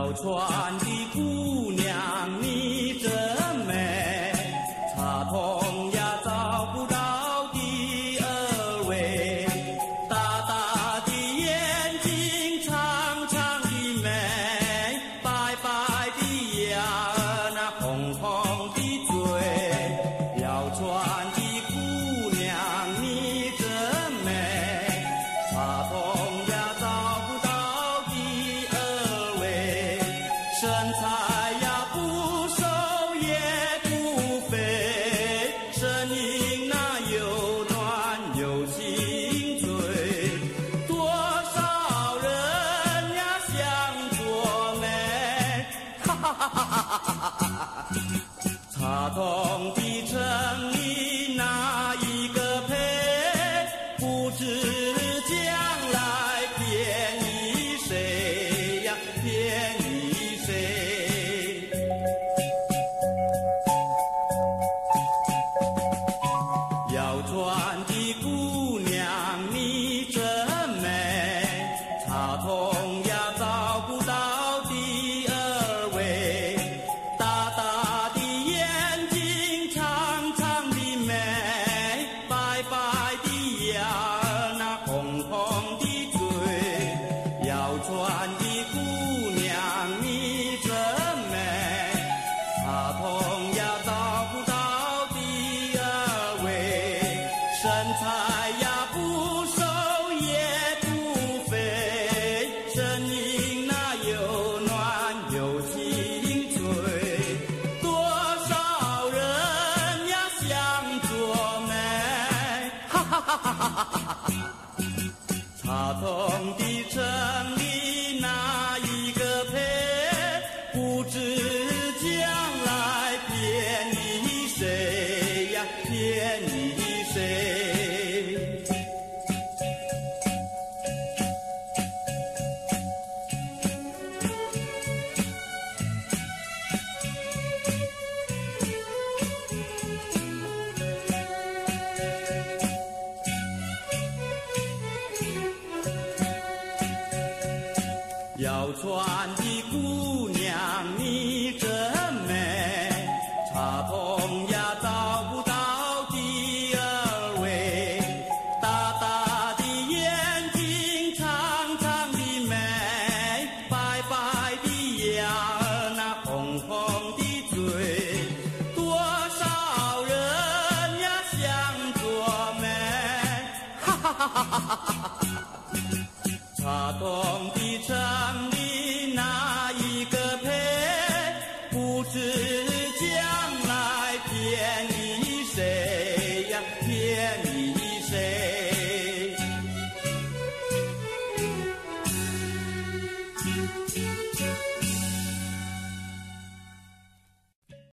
小船的姑娘你真 Con 声音那又暖又清脆，多少人呀想做媒，哈哈哈哈哈！草丛的针。穿是谁呀？天